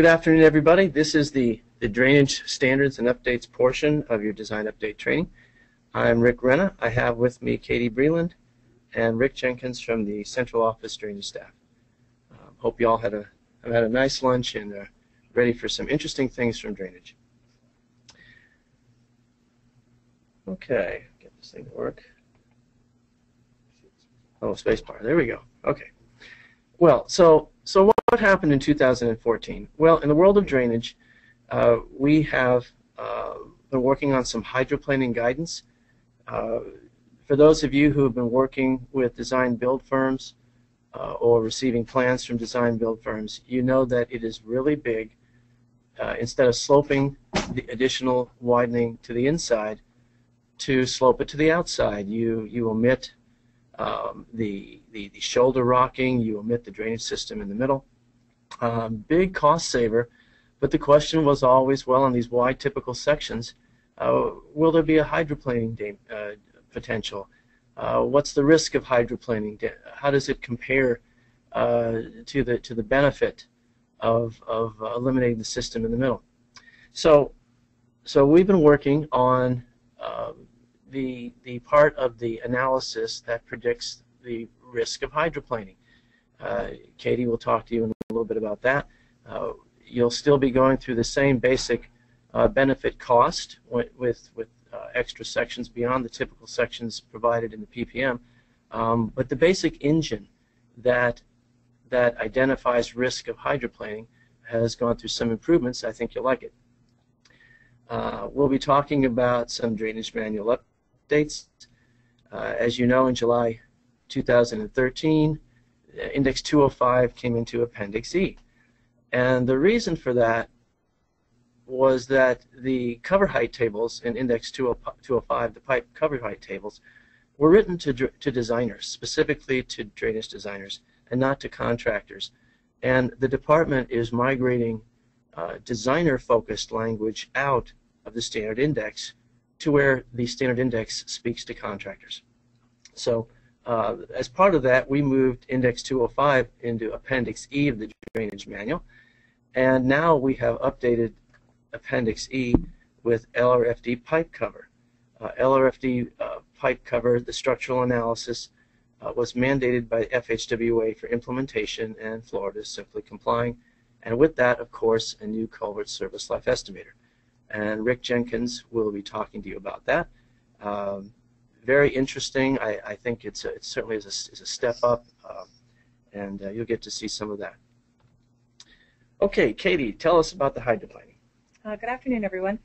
Good afternoon, everybody. This is the, the Drainage Standards and Updates portion of your Design Update training. I'm Rick Renna. I have with me Katie Breland and Rick Jenkins from the Central Office Drainage staff. Um, hope you all had a, have had a nice lunch and are ready for some interesting things from drainage. Okay, get this thing to work. Oh, spacebar. There we go. Okay. Well, so so what, happened in 2014? Well, in the world of drainage, uh, we have uh, been working on some hydroplaning guidance. Uh, for those of you who have been working with design build firms uh, or receiving plans from design build firms, you know that it is really big. Uh, instead of sloping the additional widening to the inside, to slope it to the outside, you you omit um, the, the, the shoulder rocking, you omit the drainage system in the middle. Um, big cost saver, but the question was always, well, in these wide typical sections, uh, will there be a hydroplaning uh, potential? Uh, what's the risk of hydroplaning? How does it compare uh, to the to the benefit of of eliminating the system in the middle? So, so we've been working on um, the, the part of the analysis that predicts the risk of hydroplaning. Uh, Katie will talk to you in a little bit about that. Uh, you'll still be going through the same basic uh, benefit cost with, with, with uh, extra sections beyond the typical sections provided in the PPM. Um, but the basic engine that, that identifies risk of hydroplaning has gone through some improvements. I think you'll like it. Uh, we'll be talking about some drainage manual updates. Uh, as you know, in July 2013, uh, Index 205 came into Appendix E. And the reason for that was that the cover height tables in Index 205, the pipe cover height tables, were written to, to designers, specifically to drainage designers, and not to contractors. And the department is migrating uh, designer-focused language out of the standard index to where the standard index speaks to contractors. So uh, as part of that, we moved Index 205 into Appendix E of the Drainage Manual, and now we have updated Appendix E with LRFD pipe cover. Uh, LRFD uh, pipe cover, the structural analysis, uh, was mandated by FHWA for implementation, and Florida is simply complying. And with that, of course, a new culvert service life estimator and Rick Jenkins will be talking to you about that. Um, very interesting. I, I think it's a, it certainly is a, is a step up, um, and uh, you'll get to see some of that. Okay, Katie, tell us about the hydroplaning. Uh, good afternoon, everyone.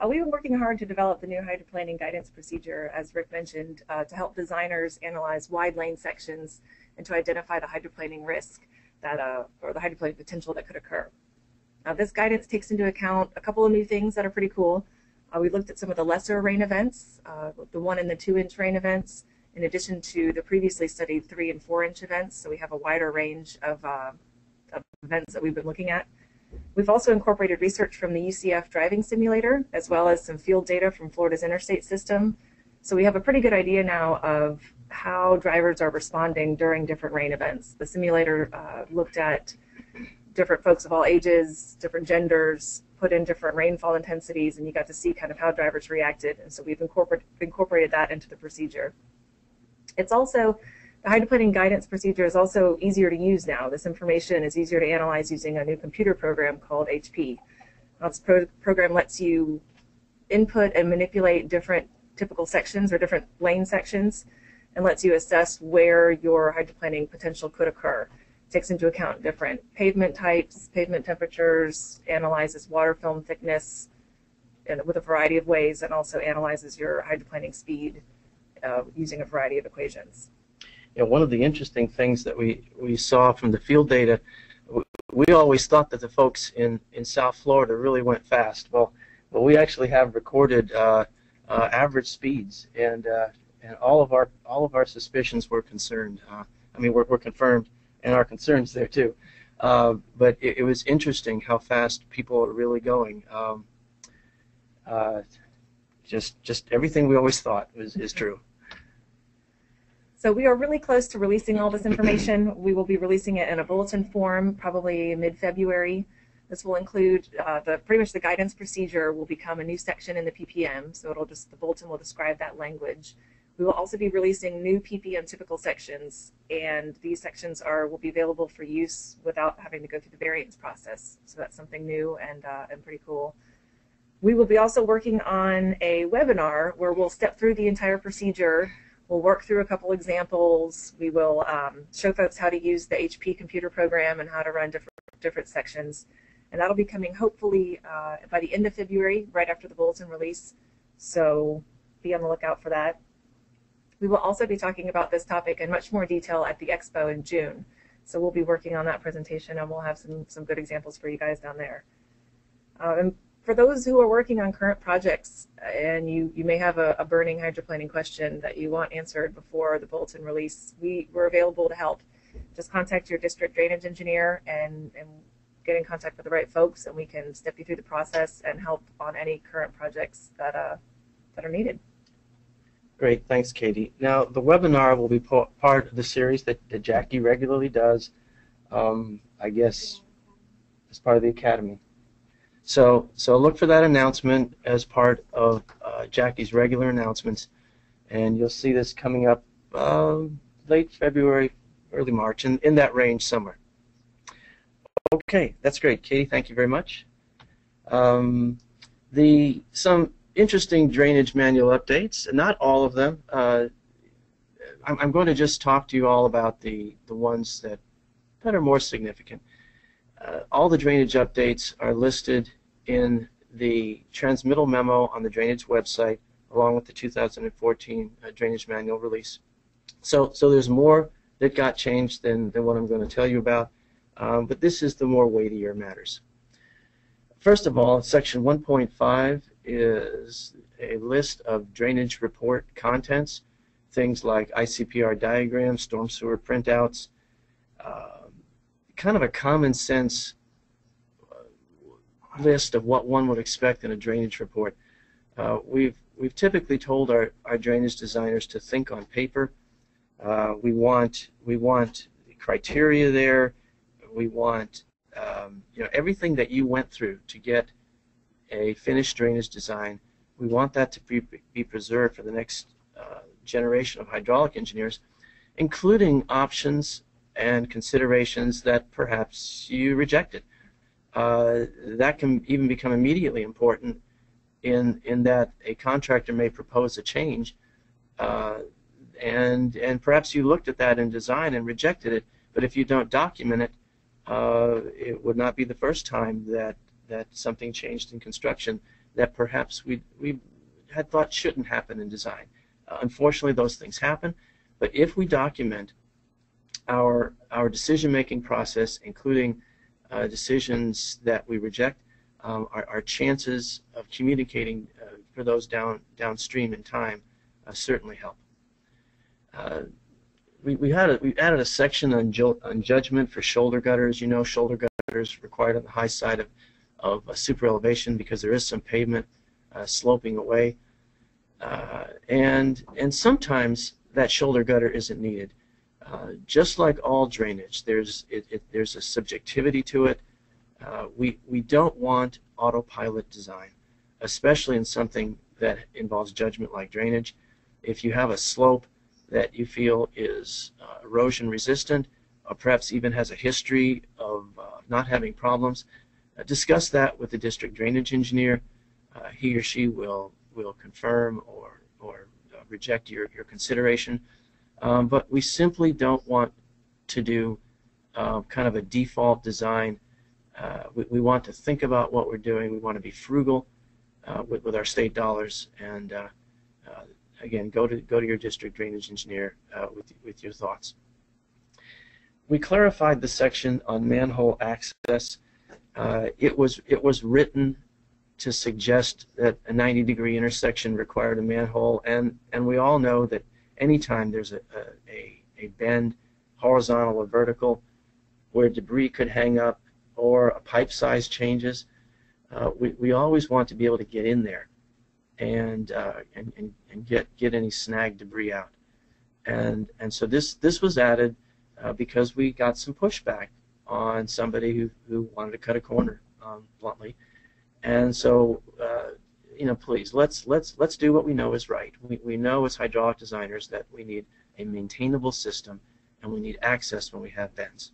Uh, we've been working hard to develop the new hydroplaning guidance procedure, as Rick mentioned, uh, to help designers analyze wide lane sections and to identify the hydroplaning risk that, uh, or the hydroplaning potential that could occur. Now, this guidance takes into account a couple of new things that are pretty cool. Uh, we looked at some of the lesser rain events, uh, the one and the two inch rain events, in addition to the previously studied three and four inch events. So we have a wider range of, uh, of events that we've been looking at. We've also incorporated research from the UCF driving simulator, as well as some field data from Florida's interstate system. So we have a pretty good idea now of how drivers are responding during different rain events. The simulator uh, looked at different folks of all ages, different genders, put in different rainfall intensities, and you got to see kind of how drivers reacted. And so we've incorporate, incorporated that into the procedure. It's also, the hydroplaning guidance procedure is also easier to use now. This information is easier to analyze using a new computer program called HP. Now, this pro program lets you input and manipulate different typical sections or different lane sections and lets you assess where your hydroplaning potential could occur takes into account different pavement types, pavement temperatures, analyzes water film thickness in, with a variety of ways, and also analyzes your hydroplaning speed uh, using a variety of equations. Yeah, one of the interesting things that we, we saw from the field data, we always thought that the folks in, in South Florida really went fast. Well, well we actually have recorded uh, uh, average speeds, and uh, and all of our all of our suspicions were concerned. Uh, I mean, were, were confirmed and our concerns there too. Uh, but it, it, was interesting how fast people are really going. Um, uh, just, just everything we always thought was is true. So we are really close to releasing all this information. We will be releasing it in a bulletin form, probably mid-February. This will include uh, the pretty much the guidance procedure will become a new section in the PPM, so it'll just the bulletin will describe that language. We will also be releasing new PPM typical sections, and these sections are will be available for use without having to go through the variance process. So that's something new and uh, and pretty cool. We will be also working on a webinar where we'll step through the entire procedure. We'll work through a couple examples. We will um, show folks how to use the HP computer program and how to run different different sections and that'll be coming hopefully uh, by the end of February, right after the bulletin release. So be on the lookout for that. We will also be talking about this topic in much more detail at the expo in June. So we'll be working on that presentation and we'll have some, some good examples for you guys down there. Uh, and for those who are working on current projects and you, you may have a, a burning hydroplaning question that you want answered before the bulletin release, we, we're available to help. Just contact your district drainage engineer and, and get in contact with the right folks and we can step you through the process and help on any current projects that, uh, that are needed. Great, thanks, Katie. Now, the webinar will be part of the series that, that Jackie regularly does, um, I guess, as part of the Academy. So, so look for that announcement as part of uh, Jackie's regular announcements, and you'll see this coming up uh, late February, early March, in, in that range somewhere. Okay, that's great, Katie. Thank you very much. Um, the some interesting drainage manual updates. Not all of them. Uh, I'm, I'm, going to just talk to you all about the the ones that that are more significant. Uh, all the drainage updates are listed in the transmittal memo on the drainage website, along with the 2014 uh, drainage manual release. So, so there's more that got changed than, than what I'm going to tell you about um, but this is the more weightier matters. First of all, section 1.5 is a list of drainage report contents, things like ICPR diagrams, storm sewer printouts, uh, kind of a common sense uh, list of what one would expect in a drainage report. Uh, we've we've typically told our, our drainage designers to think on paper. Uh, we want we want criteria there we want um, you know everything that you went through to get a finished drainage design. We want that to be, be preserved for the next uh, generation of hydraulic engineers, including options and considerations that perhaps you rejected. Uh, that can even become immediately important in in that a contractor may propose a change, uh, and and perhaps you looked at that in design and rejected it. But if you don't document it, uh, it would not be the first time that that something changed in construction that perhaps we we had thought shouldn't happen in design. Uh, unfortunately, those things happen. But if we document our our decision making process, including uh, decisions that we reject, um, our, our, chances of communicating uh, for those down downstream in time uh, certainly help. Uh, we, we had a, we added a section on, on judgment for shoulder gutters. You know, shoulder gutters required on the high side of, of a super elevation because there is some pavement uh, sloping away. Uh, and and sometimes that shoulder gutter isn't needed. Uh, just like all drainage, there's it, it, there's a subjectivity to it. Uh, we we don't want autopilot design, especially in something that involves judgment like drainage. If you have a slope that you feel is uh, erosion resistant or perhaps even has a history of uh, not having problems, discuss that with the district drainage engineer. Uh, he or she will will confirm or or uh, reject your, your consideration. Um, but we simply don't want to do um, kind of a default design. Uh, we, we, want to think about what we're doing. We want to be frugal with, with our state dollars and again, go to go to your district drainage engineer uh, with with your thoughts. We clarified the section on manhole access. Uh, it was it was written to suggest that a 90 degree intersection required a manhole, and and we all know that anytime there's a a, a bend, horizontal or vertical, where debris could hang up or a pipe size changes, uh, we, we always want to be able to get in there and, uh, and, and, and, get, get any snag debris out. And, and so this, this was added uh, because we got some pushback on somebody who, who wanted to cut a corner um, bluntly. And so, uh, you know, please let's let's let's do what we know is right. We we know as hydraulic designers that we need a maintainable system, and we need access when we have bends.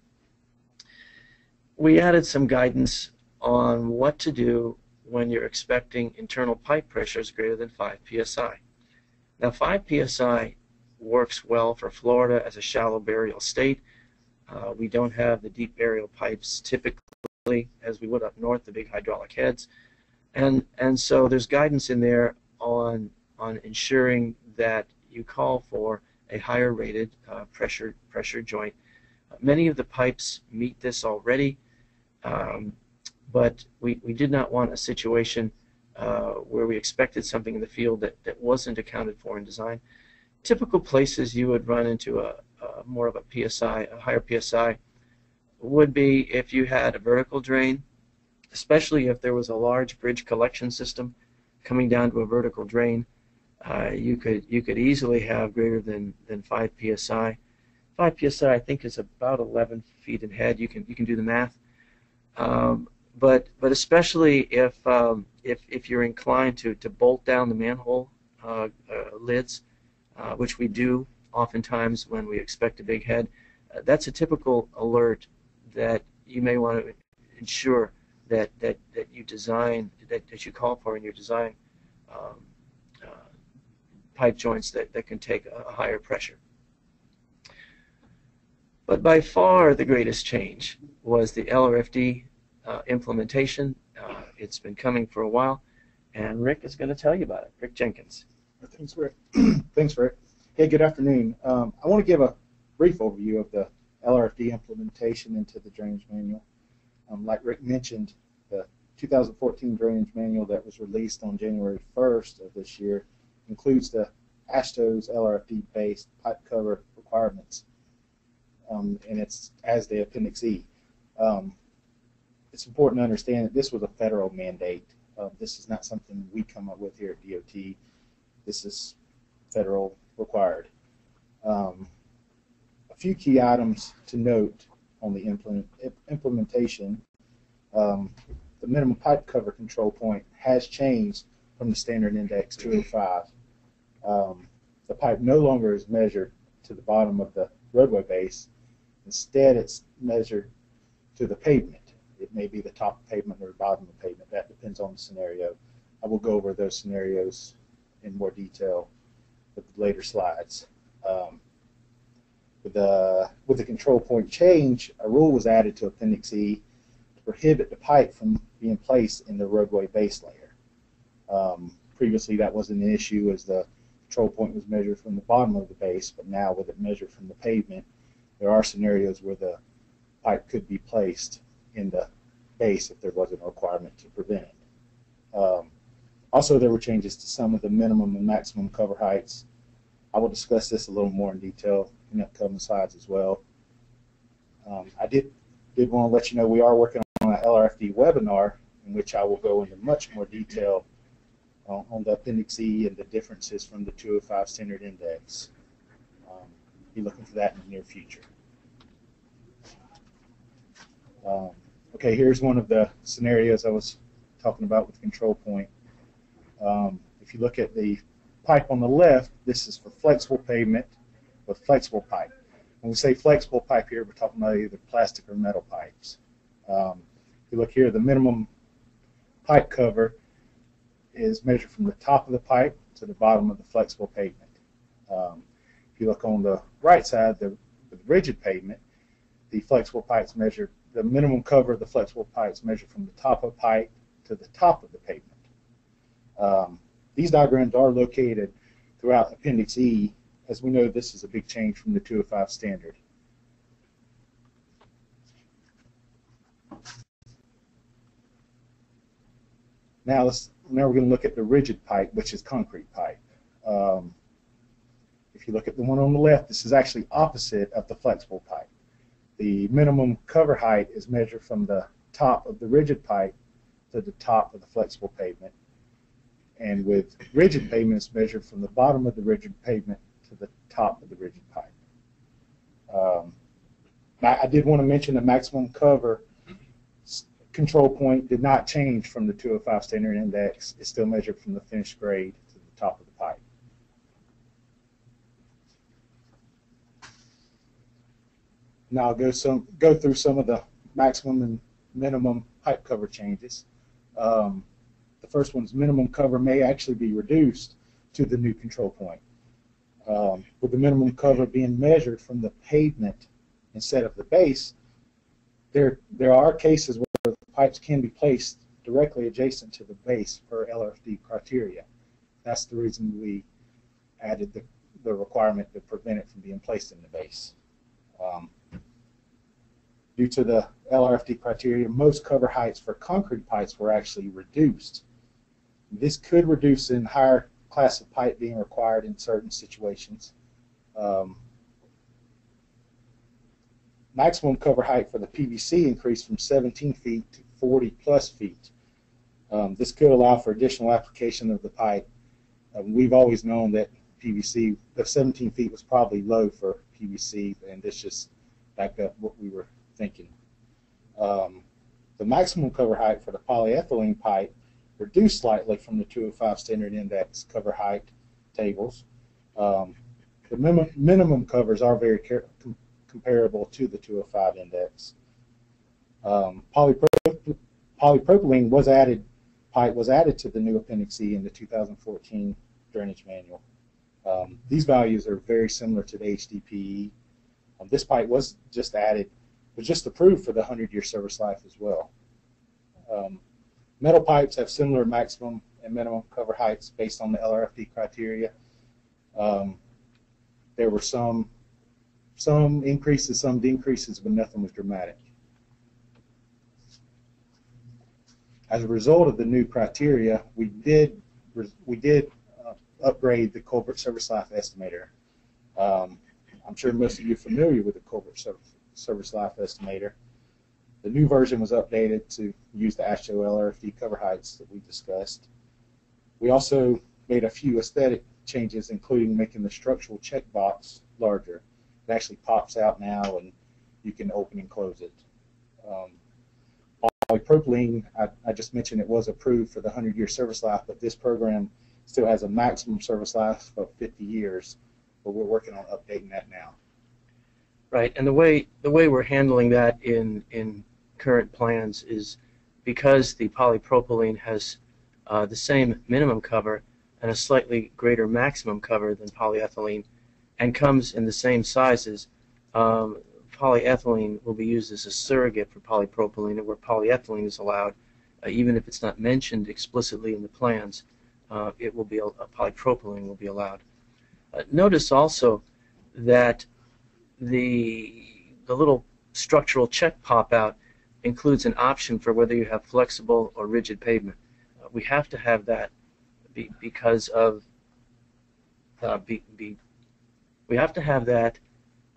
We added some guidance on what to do when you're expecting internal pipe pressures greater than 5 psi. Now, 5 psi works well for Florida as a shallow burial state. Uh, we don't have the deep burial pipes typically as we would up north, the big hydraulic heads. And, and so there's guidance in there on, on ensuring that you call for a higher rated uh, pressure, pressure joint. Uh, many of the pipes meet this already, um, but we, we did not want a situation uh, where we expected something in the field that, that wasn't accounted for in design. Typical places you would run into a, a more of a PSI, a higher PSI, would be if you had a vertical drain, especially if there was a large bridge collection system coming down to a vertical drain. Uh, you could you could easily have greater than, than 5 psi. 5 psi I think is about 11 feet in head. You can you can do the math. Um, but but especially if um, if if you're inclined to to bolt down the manhole uh, uh, lids, uh, which we do oftentimes when we expect a big head, uh, that's a typical alert that you may want to ensure that that that you design that, that you call for in your design um, uh, pipe joints that, that can take a, higher pressure. But by far the greatest change was the LRFD uh, implementation. Uh, it's been coming for a while, and Rick is going to tell you about it. Rick Jenkins. Thanks, Rick. Thanks, Rick. Hey, good afternoon. Um, I want to give a brief overview of the LRFD implementation into the drainage manual. Um, like Rick mentioned, the 2014 drainage manual that was released on January 1st of this year includes the AASHTO's LRFD-based pipe cover requirements, um, and it's as the Appendix E. Um, it's important to understand that this was a federal mandate. Uh, this is not something we come up with here at DOT. This is federal required. Um, a few key items to note on the implement, implementation. Um, the minimum pipe cover control point has changed from the standard index 205. Um, the pipe no longer is measured to the bottom of the roadway base. Instead, it's measured to the pavement. It may be the top of pavement or the bottom of pavement. That depends on the scenario. I will go over those scenarios in more detail with the later slides. Um, with the with the control point change, a rule was added to Appendix E to prohibit the pipe from being placed in the roadway base layer. Um, previously, that wasn't an issue as the control point was measured from the bottom of the base, but now with it measured from the pavement, there are scenarios where the pipe could be placed in the base if there wasn't a requirement to prevent it. Um, also, there were changes to some of the minimum and maximum cover heights. I will discuss this a little more in detail in upcoming slides as well. Um, I did did want to let you know we are working on an LRFD webinar in which I will go into much more detail on, on the Appendix E and the differences from the 205 standard index. Um, be looking for that in the near future. Um, Okay, here's one of the scenarios I was talking about with control point. Um, if you look at the pipe on the left, this is for flexible pavement with flexible pipe. When we say flexible pipe here, we're talking about either plastic or metal pipes. Um, if you look here, the minimum pipe cover is measured from the top of the pipe to the bottom of the flexible pavement. Um, if you look on the right side, the, the rigid pavement, the flexible pipes measured the minimum cover of the flexible pipes measured from the top of the pipe to the top of the pavement. Um, these diagrams are located throughout Appendix E. As we know, this is a big change from the 205 standard. Now, let's, now we're going to look at the rigid pipe, which is concrete pipe. Um, if you look at the one on the left, this is actually opposite of the flexible pipe. The minimum cover height is measured from the top of the rigid pipe to the top of the flexible pavement. And with rigid pavement, it's measured from the bottom of the rigid pavement to the top of the rigid pipe. Um, I, I did want to mention the maximum cover control point did not change from the 205 standard index. It's still measured from the finished grade to the top of the pipe. Now I'll go some go through some of the maximum and minimum pipe cover changes. Um, the first one's minimum cover may actually be reduced to the new control point. Um, with the minimum cover being measured from the pavement instead of the base, there there are cases where the pipes can be placed directly adjacent to the base per LRFD criteria. That's the reason we added the, the requirement to prevent it from being placed in the base. Um, due to the LRFD criteria, most cover heights for concrete pipes were actually reduced. This could reduce in higher class of pipe being required in certain situations. Um, maximum cover height for the PVC increased from 17 feet to 40 plus feet. Um, this could allow for additional application of the pipe. Um, we've always known that PVC, the 17 feet was probably low for PVC, and this just backed up what we were thinking. Um, the maximum cover height for the polyethylene pipe reduced slightly from the 205 standard index cover height tables. Um, the minimum, minimum covers are very com- comparable to the 205 index. Um, polypro- polypropylene was added pipe was added to the new Appendix E in the 2014 drainage manual. Um, these values are very similar to the HDPE. Um, this pipe was just added, was just approved for the 100-year service life as well. Um, metal pipes have similar maximum and minimum cover heights based on the LRFD criteria. Um, there were some some increases, some decreases, but nothing was dramatic. As a result of the new criteria, we did we did uh, upgrade the culvert service life estimator. Um, I'm sure most of you are familiar with the culvert service life estimator. The new version was updated to use the AASHTO LRFD cover heights that we discussed. We also made a few aesthetic changes, including making the structural checkbox larger. It actually pops out now, and you can open and close it. Um, polypropylene, I, I, just mentioned it was approved for the 100-year service life, but this program still has a maximum service life of 50 years. But we're working on updating that now. Right, and the way the way we're handling that in in current plans is because the polypropylene has uh, the same minimum cover and a slightly greater maximum cover than polyethylene, and comes in the same sizes. Um, polyethylene will be used as a surrogate for polypropylene, where polyethylene is allowed, uh, even if it's not mentioned explicitly in the plans, uh, it will be a, a polypropylene will be allowed. Uh, notice also that the the little structural check pop out includes an option for whether you have flexible or rigid pavement. Uh, we have to have that be, because of uh, be, be, we have to have that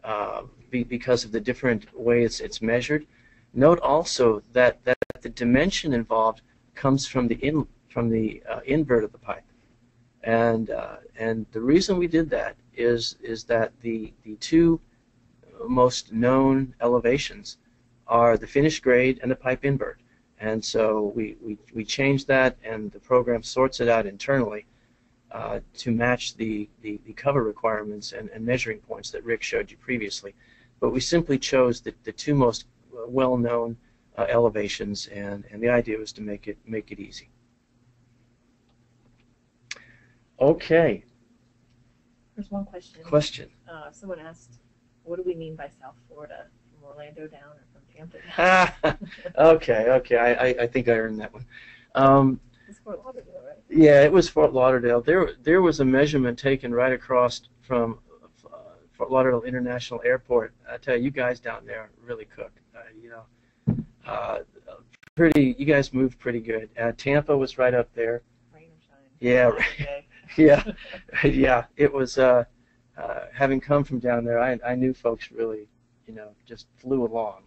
uh, be, because of the different ways it's it's measured. Note also that, that the dimension involved comes from the in from the uh, invert of the pipe, and uh, and the reason we did that is is that the the two most known elevations are the finished grade and the pipe invert. And so we, we, we changed that, and the program sorts it out internally uh, to match the, the, the, cover requirements and, and measuring points that Rick showed you previously. But we simply chose the, the two most well-known uh, elevations, and, and the idea was to make it make it easy. Okay. There's one question. Question. Uh, someone asked, what do we mean by South Florida? From Orlando down or from okay, okay. I, I, I, think I earned that one. Um, it's Fort Lauderdale, right? Yeah, it was Fort Lauderdale. There, there was a measurement taken right across from uh, Fort Lauderdale International Airport. I tell you, you guys down there really cooked. Uh, you know, uh, pretty. You guys moved pretty good. Uh, Tampa was right up there. Rain or shine. Yeah, yeah, yeah. It was. Uh, uh, having come from down there, I, I knew folks really, you know, just flew along,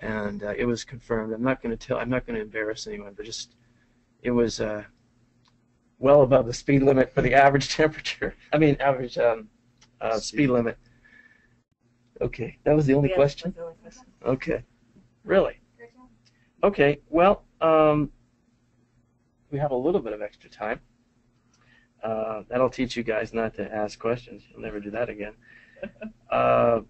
and uh, it was confirmed. I'm not going to tell. I'm not going to embarrass anyone, but just it was uh, well above the speed limit for the average temperature. I mean, average um, uh, speed limit. Okay, that was the only Yeah, question. the only question. Okay, really? Okay, well, um, we have a little bit of extra time. Uh, that'll teach you guys not to ask questions. You'll never do that again. Uh,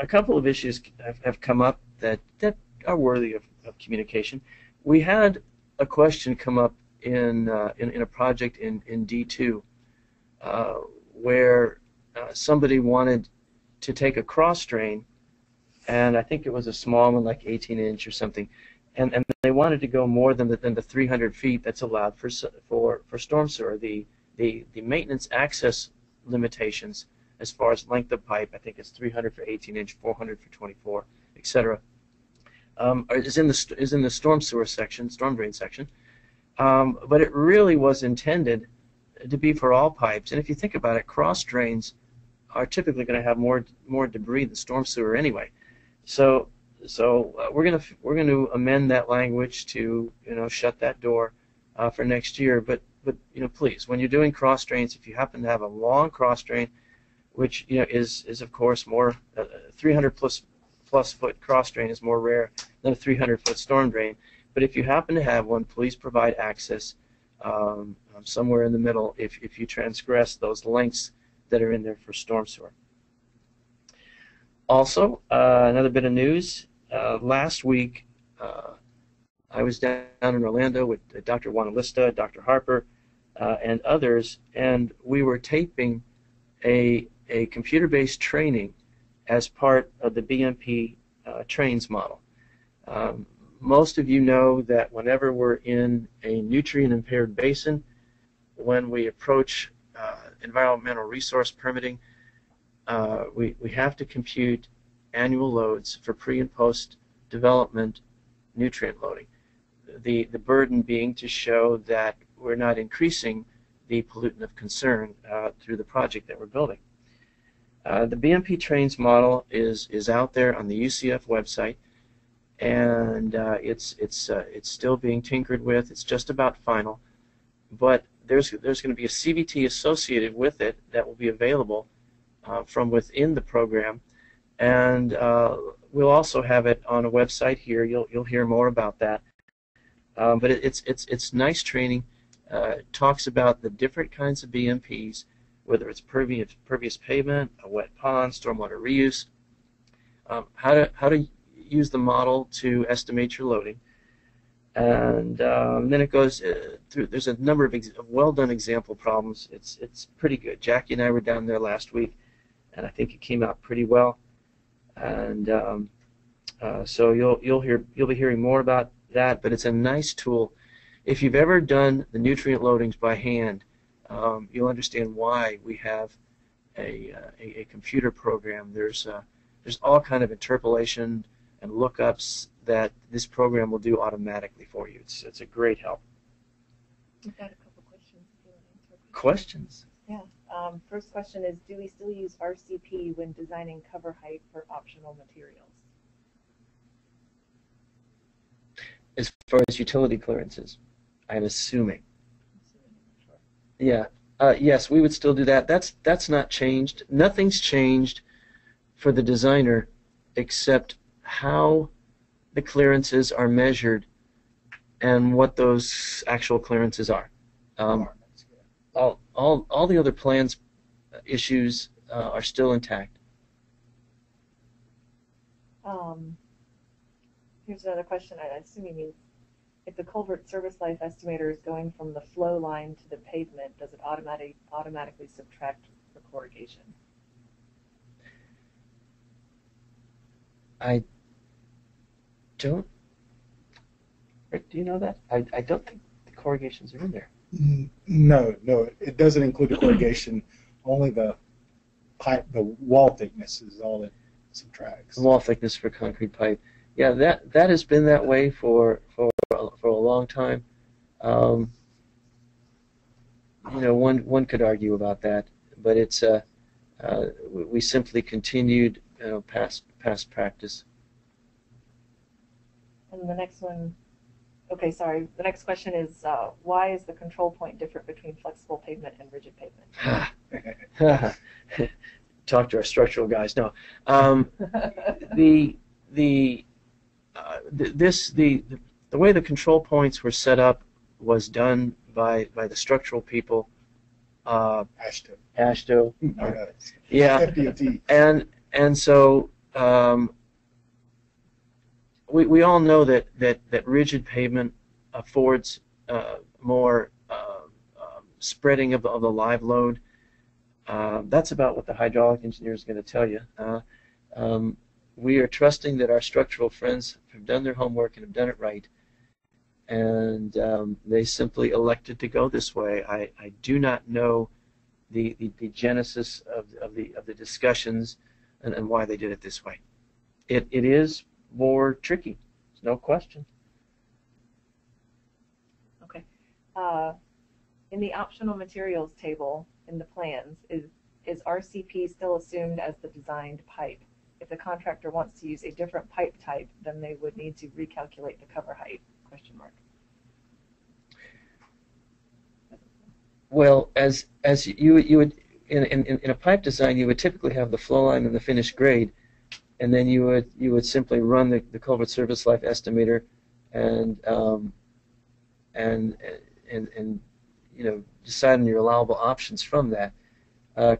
a couple of issues have, have come up that, that are worthy of, of communication. We had a question come up in, uh, in, in a project in, in D2 uh, where uh, somebody wanted to take a cross drain, and I think it was a small one, like 18 inch or something, and, and they wanted to go more than the, than the 300 feet that's allowed for for for storm sewer. The the the maintenance access limitations as far as length of pipe, I think it's 300 for 18 inch, 400 for 24, etc. Um, is in the is in the storm sewer section, storm drain section, um, but it really was intended to be for all pipes. And if you think about it, cross drains are typically going to have more more debris than storm sewer anyway. So so uh, we're going to we're going to amend that language to you know shut that door uh, for next year. But but you know please, when you're doing cross drains, if you happen to have a long cross drain, which you know is is of course more uh, 300 plus plus foot cross drain is more rare than a 300 foot storm drain. But if you happen to have one, please provide access um, um, somewhere in the middle if, if you transgress those lengths that are in there for storm sewer. Also, uh, another bit of news. Uh, last week, uh, I was down in Orlando with Dr. Wanielista, Dr. Harper, uh, and others, and we were taping a, a computer-based training as part of the BMP uh, trains model. Um, most of you know that whenever we're in a nutrient impaired basin, when we approach uh, environmental resource permitting, uh, we, we have to compute annual loads for pre and post development nutrient loading. The, the burden being to show that we're not increasing the pollutant of concern uh, through the project that we're building. Uh, the BMP trains model is, is out there on the UCF website and uh, it's it's uh, it's still being tinkered with. It's just about final, but there's there's going to be a CBT associated with it that will be available uh, from within the program, and uh, we'll also have it on a website here. You'll you'll hear more about that. Um, but it, it's it's it's nice training. Talks about the different kinds of BMPs, whether it's pervious pervious pavement, a wet pond, stormwater reuse. Um, how to how to use the model to estimate your loading. And um, then it goes uh, through. There's a number of, well-done example problems. It's it's pretty good. Jackie and I were down there last week, and I think it came out pretty well. And um, uh, so you'll you'll hear you'll be hearing more about that. But it's a nice tool. If you've ever done the nutrient loadings by hand, um, you'll understand why we have a, uh, a, a computer program. There's uh, there's all kind of interpolation and lookups that this program will do automatically for you. It's, it's a great help. We've got a couple questions. If you want to answer. Questions? Yeah. Um, first question is, do we still use RCP when designing cover height for optional materials? As far as utility clearances, I'm assuming. Yeah. Uh, yes, we would still do that. That's that's not changed. Nothing's changed for the designer except how the clearances are measured and what those actual clearances are. Um, all, all, all the other plans issues uh, are still intact. Um, here's another question. I assume you mean if the culvert service life estimator is going from the flow line to the pavement, does it automatic, automatically subtract for corrugation? I don't. Rick, do you know that? I, I don't think the corrugations are in there. No, no, it doesn't include the corrugation. Only the pipe, the wall thickness is all it subtracts. wall thickness for concrete pipe. Yeah, that that has been that way for for for a long time. Um, you know, one one could argue about that, but it's uh, uh, we simply continued you know past past practice. And the next one, okay, sorry. The next question is, uh, why is the control point different between flexible pavement and rigid pavement? Talk to our structural guys. No, um, the the uh, th- this the, the the way the control points were set up was done by by the structural people. Uh, AASHTO. AASHTO. All right. Yeah. FDOT. and and so um, we we all know that that that rigid pavement affords uh, more uh, um, spreading of the, of the live load. Uh, that's about what the hydraulic engineer is going to tell you. Uh, um, we are trusting that our structural friends have done their homework and have done it right, and um, they simply elected to go this way. I, I do not know the, the, the genesis of, of the of the discussions and, and why they did it this way. It, it is more tricky, there's no question. Okay. Uh, in the optional materials table in the plans, is, is RCP still assumed as the designed pipe? If the contractor wants to use a different pipe type, then they would need to recalculate the cover height, question mark. Well, as as you you would in, in, in a pipe design, you would typically have the flow line and the finished grade, and then you would you would simply run the, the culvert service life estimator, and um, and and and you know decide on your allowable options from that. Uh,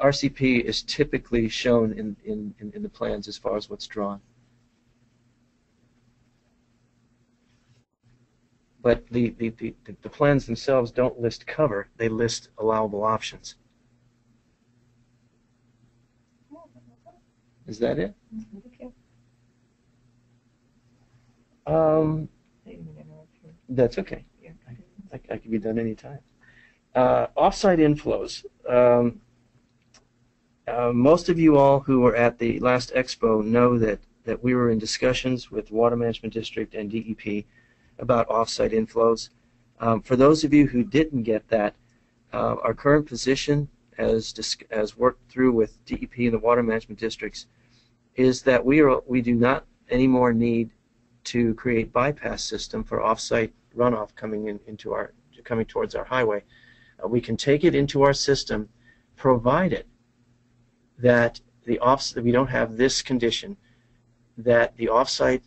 RCP is typically shown in, in, in, in the plans as far as what's drawn. But the, the, the, the plans themselves don't list cover, they list allowable options. Is that it? Um, that's okay. I, that can be done anytime. Uh, offsite inflows. Um, uh, most of you all who were at the last expo know that, that we were in discussions with Water Management District and DEP about offsite inflows. Um, for those of you who didn't get that, uh, our current position, as as worked through with DEP and the Water Management Districts, is that we are we do not anymore need to create bypass system for offsite runoff coming in into our coming towards our highway. Uh, we can take it into our system, provided that the off that we don't have this condition, that the offsite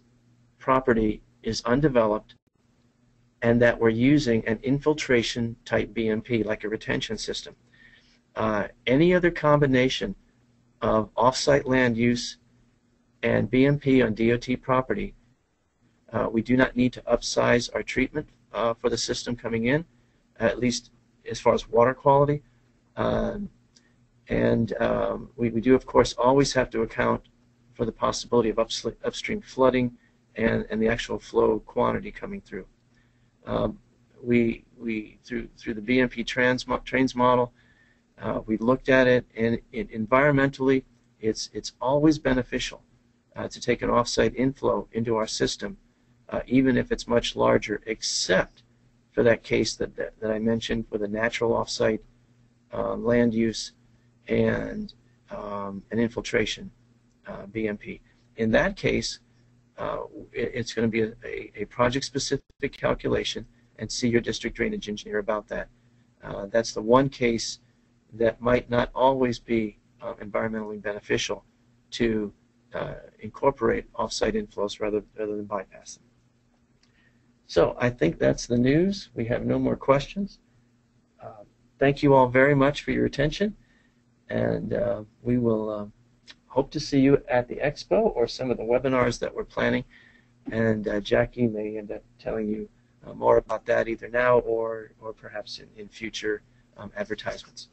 property is undeveloped, and that we're using an infiltration type BMP like a retention system. Uh, any other combination of offsite land use and BMP on DOT property, uh, we do not need to upsize our treatment uh, for the system coming in, at least as far as water quality. And um, we, we do, of course, always have to account for the possibility of upstream flooding and, and the actual flow quantity coming through. Um, we, we through, through the BMP trans, trains model, uh, we looked at it, and it, environmentally, it's, it's always beneficial uh, to take an offsite inflow into our system, uh, even if it's much larger, except for that case that, that, that I mentioned with a natural offsite uh, land use and um, an infiltration uh, BMP. In that case, uh, it, it's going to be a, a, a project-specific calculation and see your district drainage engineer about that. Uh, that's the one case that might not always be uh, environmentally beneficial to uh, incorporate offsite inflows rather, rather than bypass them. So I think that's the news. We have no more questions. Uh, thank you all very much for your attention, and uh, we will uh, hope to see you at the expo or some of the webinars that we're planning. And uh, Jackie may end up telling you uh, more about that either now or, or perhaps in, in future um, advertisements.